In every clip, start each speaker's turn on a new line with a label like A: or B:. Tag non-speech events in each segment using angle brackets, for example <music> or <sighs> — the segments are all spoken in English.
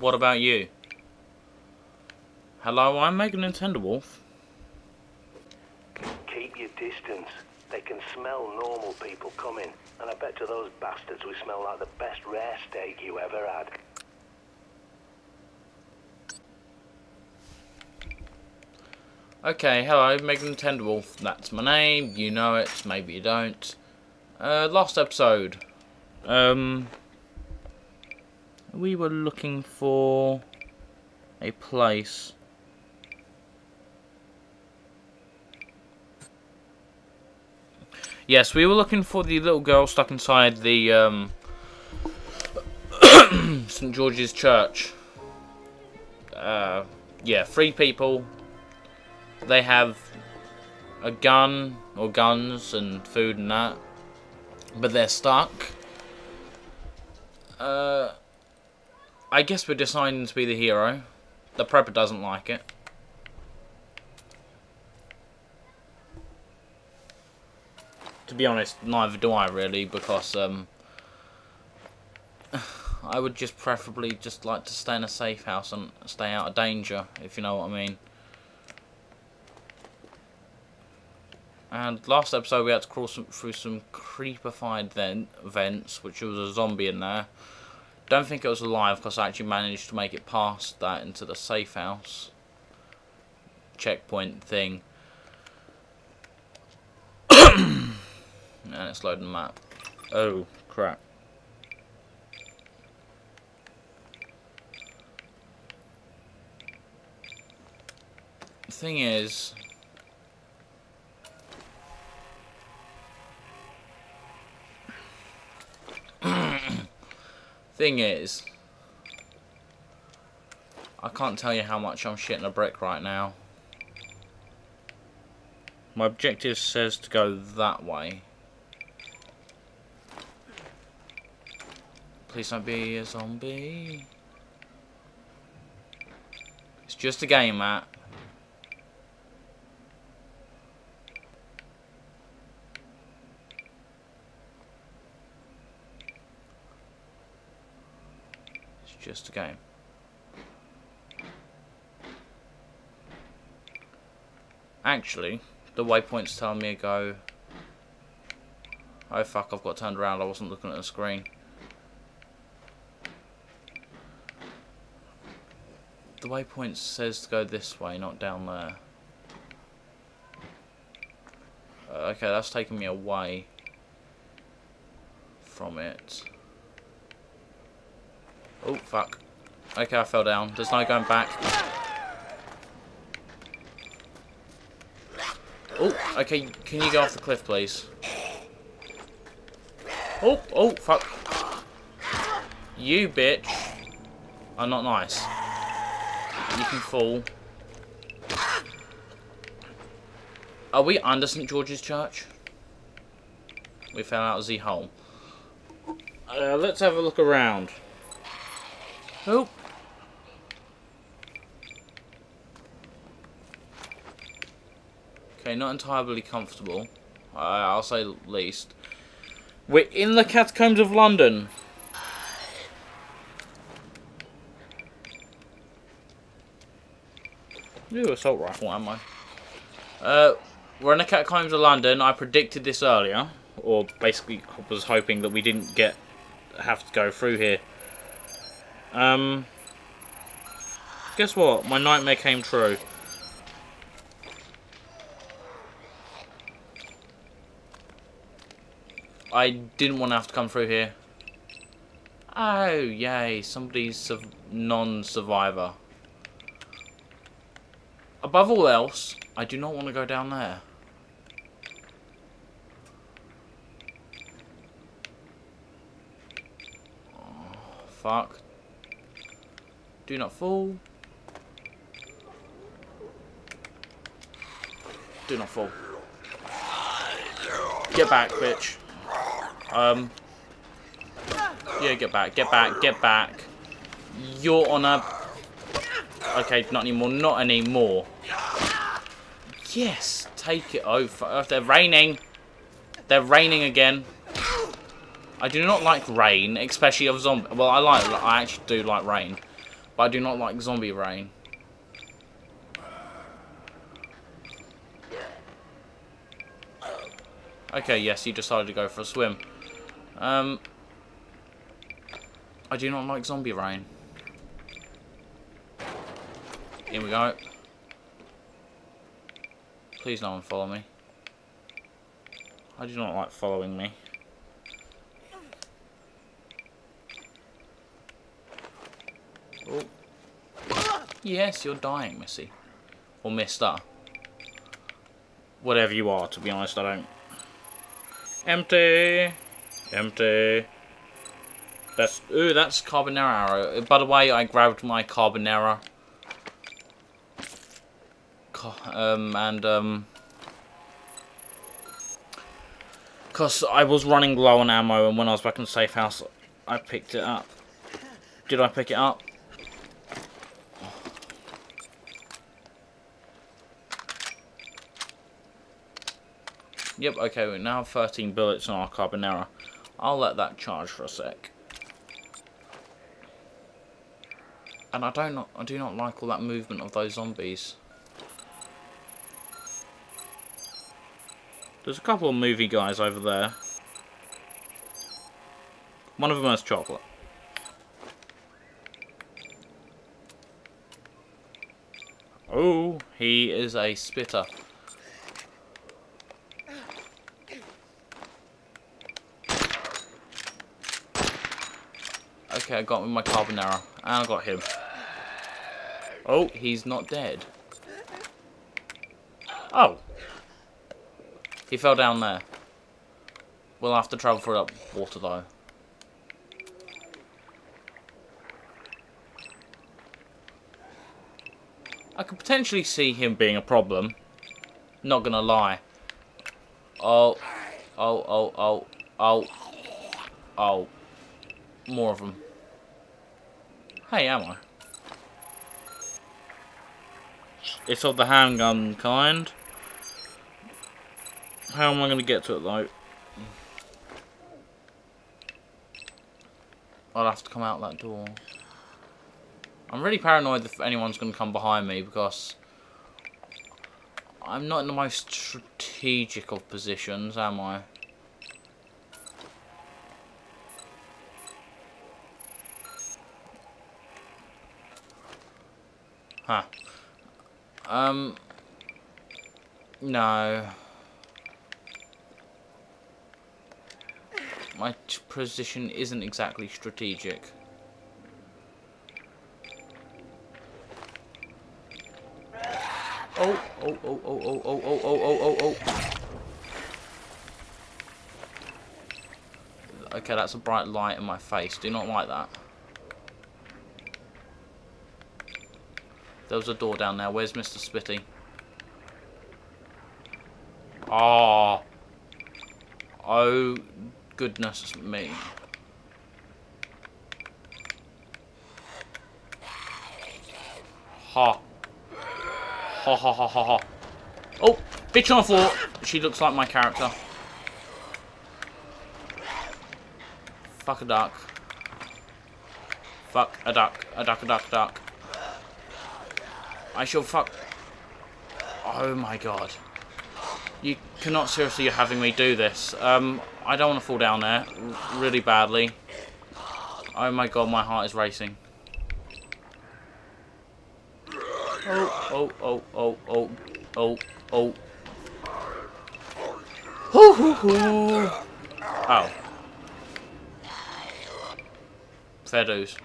A: What about you? Hello, I'm Mega Nintendo Wolf.
B: Keep your distance. They can smell normal people coming. And I bet to those bastards we smell like the best rare steak you ever had.
A: Okay, hello, Mega Nintendo Wolf. That's my name. You know it. Maybe you don't. Uh, last episode. Um, we were looking for a place. Yes, we were looking for the little girl stuck inside the um, <coughs> St George's Church. Uh, yeah, three people. They have a gun or guns and food and that, but they're stuck. Uh, I guess we're deciding to be the hero. The prepper doesn't like it. Be honest, neither do I really, because um, <sighs> I would just preferably just like to stay in a safe house and stay out of danger, if you know what I mean. And last episode we had to crawl some, through some creepified vents, which was a zombie in there. Don't think it was alive because I actually managed to make it past that into the safe house checkpoint thing. It's loading the map. Oh, crap. The thing is, <coughs> thing is, I can't tell you how much I'm shitting a brick right now. My objective says to go that way. Please don't be a zombie. It's just a game, Matt. It's just a game. Actually, the waypoint's telling me to go... Oh fuck, I've got turned around, I wasn't looking at the screen. Waypoint says to go this way, not down there. Uh, okay, that's taking me away from it. Oh, fuck. Okay, I fell down. There's no going back. Oh, okay, can you go off the cliff, please? Oh, oh, fuck. You bitch are not nice. You can fall. Are we under St. George's Church? We fell out of the hole. Uh, let's have a look around. Oh. Okay, not entirely comfortable. Uh, I'll say least. We're in the catacombs of London. Ooh, assault rifle ammo. Uh, we're in the catacombs of London. I predicted this earlier, or basically was hoping that we didn't get have to go through here. Um, guess what? My nightmare came true. I didn't want to have to come through here. Oh, yay, somebody's non-survivor. Above all else, I do not want to go down there. Oh, fuck. Do not fall. Do not fall. Get back, bitch. Um. Yeah, get back, get back, get back. You're on a... Okay, not anymore, not anymore. Yes, take it over. Oh, they're raining. They're raining again. I do not like rain, especially of zombie. Well, I like, I actually do like rain, but I do not like zombie rain. Okay, yes, you decided to go for a swim. Um, I do not like zombie rain. Here we go. Please no one follow me. I do not like following me. Oh. Yes, you're dying, Missy. Or Mister. Whatever you are, to be honest, I don't Empty. Empty. That's ooh, that's carbonara. By the way, I grabbed my carbonara. Um and um because I was running low on ammo and when I was back in the safe house I picked it up. Did I pick it up? Yep, okay, we now have 13 bullets in our carbonara. I'll let that charge for a sec. And I don't I do not like all that movement of those zombies. There's a couple of movie guys over there. One of them has chocolate. Oh, he is a spitter. Okay, I got with my carbonara. And I got him. Oh, he's not dead. Oh. He fell down there. We'll have to travel through that water though. I could potentially see him being a problem. Not gonna lie. Oh. Oh, oh, oh, oh. Oh. More of them. Hey, am I? It's of the handgun kind. How am I going to get to it though? I'll have to come out that door. I'm really paranoid if anyone's going to come behind me because I'm not in the most strategic of positions, am I? Huh. Um. No. My position isn't exactly strategic. Oh, oh, oh, oh, oh, oh, oh, oh, oh, oh, oh. Okay, that's a bright light in my face. Do not like that. There was a door down there. Where's Mr. Spitty? Ah. Oh. Oh, goodness me. Ha. Ha ha ha ha ha. Oh, bitch on the floor. She looks like my character. Fuck a duck. Fuck a duck. A duck, a duck, a duck. I shall fuck... Oh my god. You cannot seriously you're having me do this. Um, I don't want to fall down there really badly. Oh my god, my heart is racing. Oh, oh, oh, oh, oh, oh, oh. Hoo hoo hoo. Oh. Fair dues.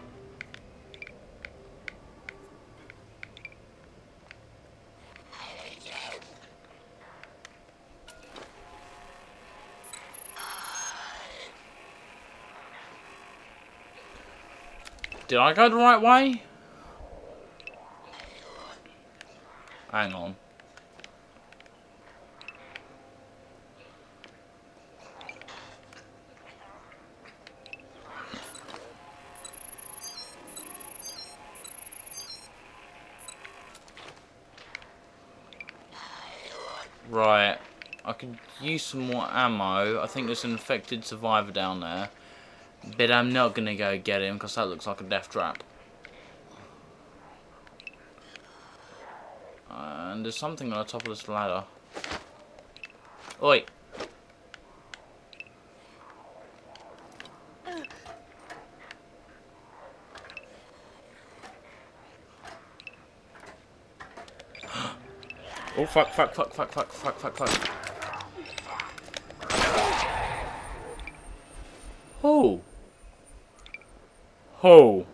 A: Did I go the right way? Hang on. Right. I could use some more ammo. I think there's an infected survivor down there. But I'm not going to go get him because that looks like a death trap. And there's something on the top of this ladder. Oi! <gasps> Oh fuck, fuck, fuck, fuck, fuck, fuck, fuck, fuck. Oh. Oh.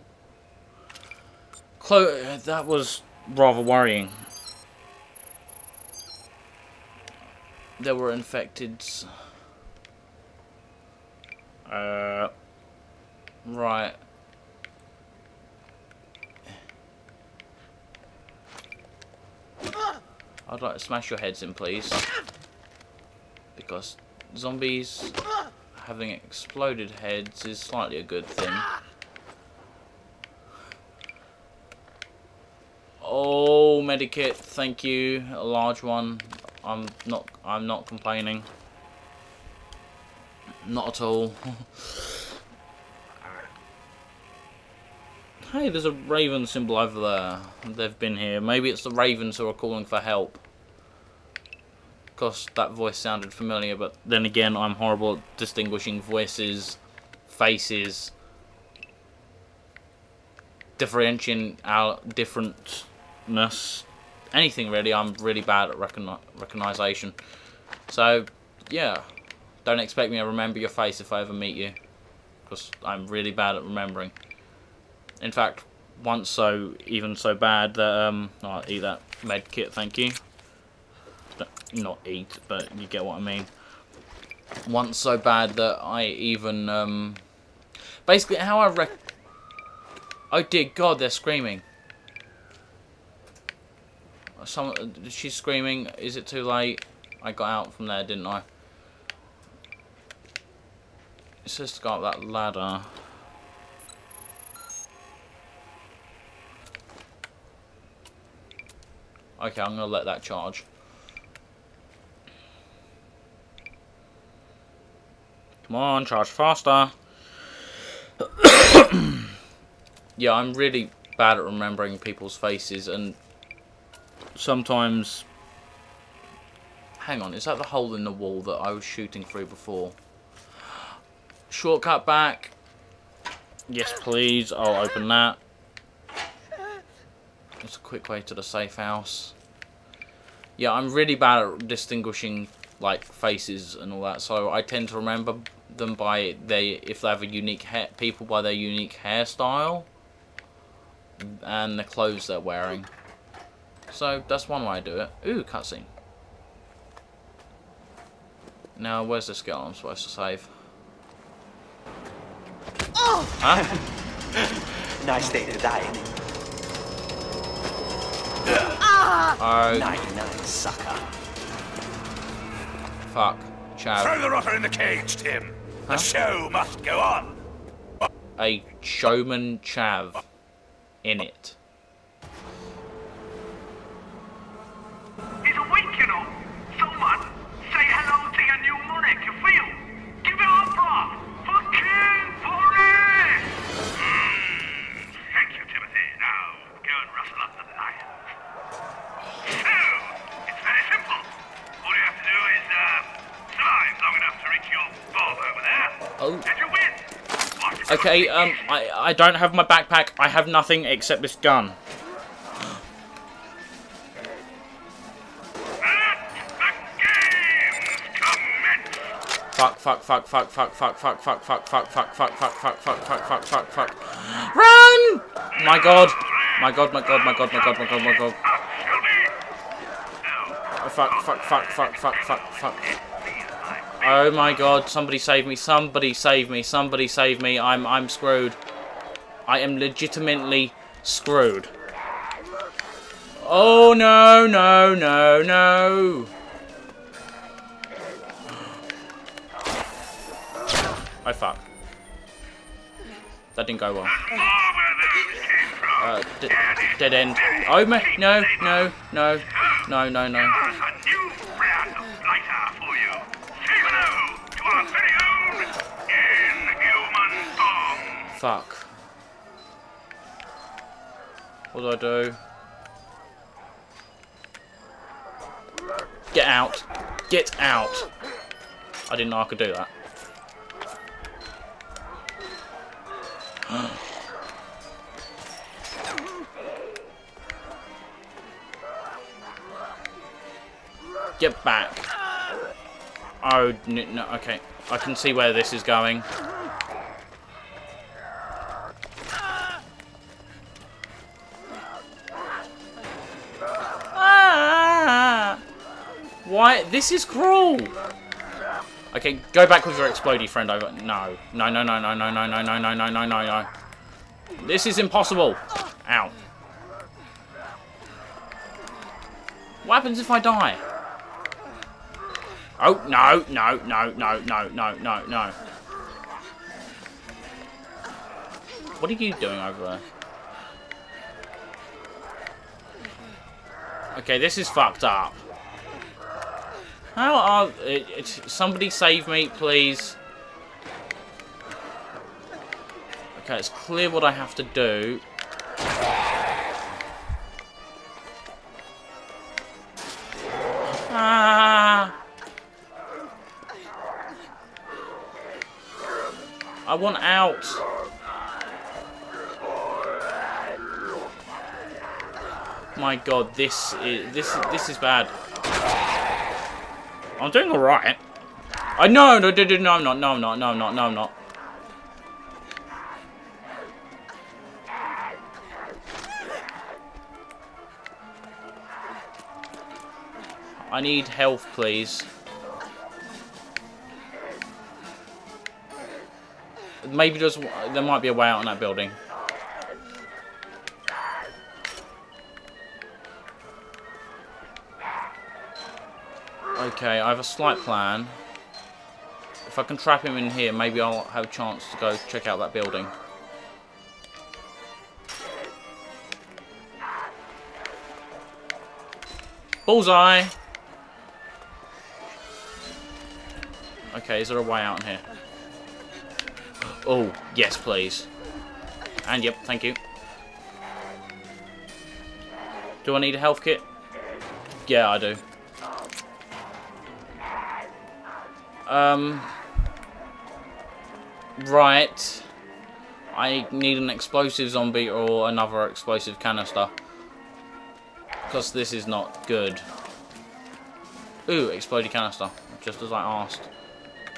A: Clo that was rather worrying. There were infected. Uh. Right. I'd like to smash your heads in, please. Because zombies having exploded heads is slightly a good thing. Oh, medikit, thank you. A large one. I'm not I'm not complaining. Not at all. <laughs> hey, there's a raven symbol over there. They've been here. Maybe it's the ravens who are calling for help because that voice sounded familiar, but then again, I'm horrible at distinguishing voices, faces, differentiating uh, our anything really. I'm really bad at recogni recognition. So, yeah, don't expect me to remember your face if I ever meet you, because I'm really bad at remembering. In fact, once so even so bad that um, I'll eat that med kit. Thank you not eat, but you get what I mean. Once so bad that I even, um, basically how I rec... Oh dear God, they're screaming. Some, she's screaming. Is it too late? I got out from there, didn't I? It says to go up that ladder. Okay, I'm going to let that charge. Come on, charge faster. <coughs> yeah, I'm really bad at remembering people's faces and sometimes... Hang on, is that the hole in the wall that I was shooting through before? Shortcut back. Yes, please. I'll open that. It's a quick way to the safe house. Yeah, I'm really bad at distinguishing like faces and all that, so I tend to remember them by they if they have a unique hair people by their unique hairstyle and the clothes they're wearing. So that's one way I do it. Ooh, cutscene. Now where's this girl I'm supposed to save?
C: Oh!
A: Huh? <laughs>
C: nice day to die in. Ah!
A: Oh.
C: 99 sucker.
A: Fuck. Chav.
D: Throw the rotter in the cage, Tim. The show must go on.
A: A showman chav in it. Okay, um, I, I don't have my backpack. I have nothing except this gun. Fuck, fuck, fuck, fuck, fuck, fuck, fuck, fuck, fuck, fuck, fuck, fuck, fuck, fuck, fuck, fuck, fuck, fuck, fuck. Run! My god. My god, my god, my god, my god, my god, my god. Fuck, fuck, fuck, fuck, fuck, fuck, fuck. Oh my god, somebody save me, somebody save me, somebody save me, I'm I'm screwed. I am legitimately screwed. Oh no, no, no, no. I fuck. That didn't go well. Uh, dead end. Oh my, no, no, no, no, no, no. Fuck. What do I do? Get out. Get out. I didn't know I could do that. <gasps> Get back. Oh, no, okay. I can see where this is going. Why? This is cruel! Okay, go back with your explodey friend over. No. No, no, no, no, no, no, no, no, no, no, no, no, no. This is impossible. Ow. What happens if I die? Oh, no, no, no, no, no, no, no, no. What are you doing over there? Okay, this is fucked up. How are... It, it, somebody save me, please. Okay, it's clear what I have to do. Ah! I want out. My god, this is this this is bad. I'm doing alright. Uh, I know, no, no, no, no, I'm not, no, I'm not, no, I'm not, no, I'm not. I need health, please. Maybe there's, there might be a way out in that building. Okay, I have a slight plan. If I can trap him in here, maybe I'll have a chance to go check out that building. Bullseye! Okay, is there a way out in here? Oh, yes, please. And yep, thank you. Do I need a health kit? Yeah, I do. Um. Right. I need an explosive zombie or another explosive canister. Because this is not good. Ooh, exploded canister. Just as I asked.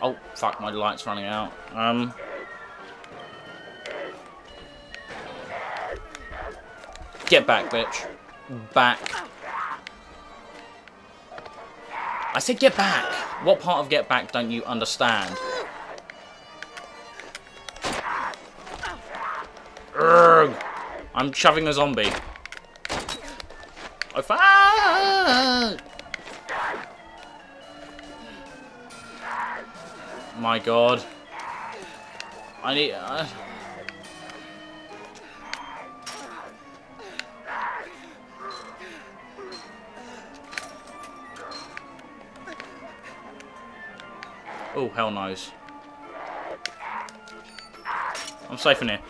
A: Oh, fuck, my light's running out. Um. Get back, bitch. Back. I said get back. What part of get back don't you understand? Urgh. I'm shoving a zombie. Oh, fuck! My god. I need... Uh... Oh, hell knows. I'm safe in here.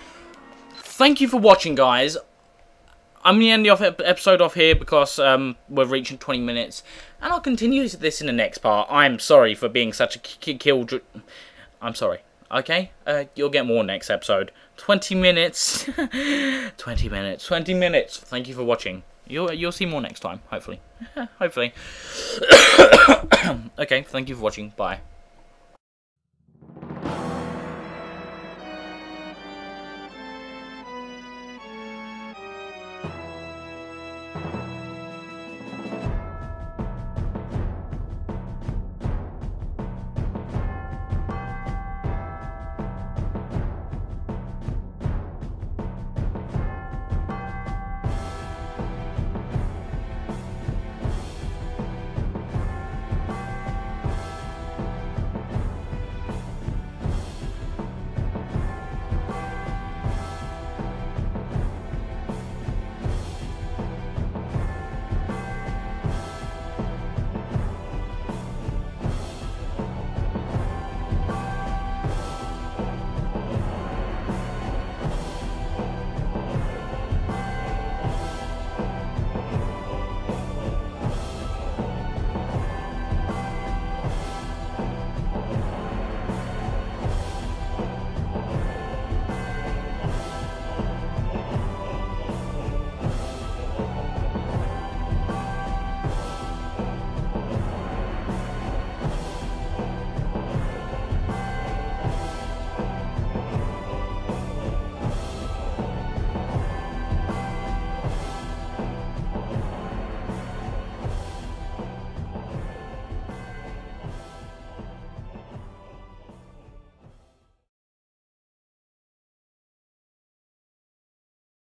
A: Thank you for watching, guys. I'm going to end the off episode off here because um, we're reaching 20 minutes. And I'll continue this in the next part. I'm sorry for being such a kill... I'm sorry. Okay? Uh, you'll get more next episode. 20 minutes. <laughs> 20 minutes. 20 minutes. Thank you for watching. You'll, you'll see more next time, hopefully. <laughs> hopefully. <coughs> <coughs> okay, thank you for watching. Bye.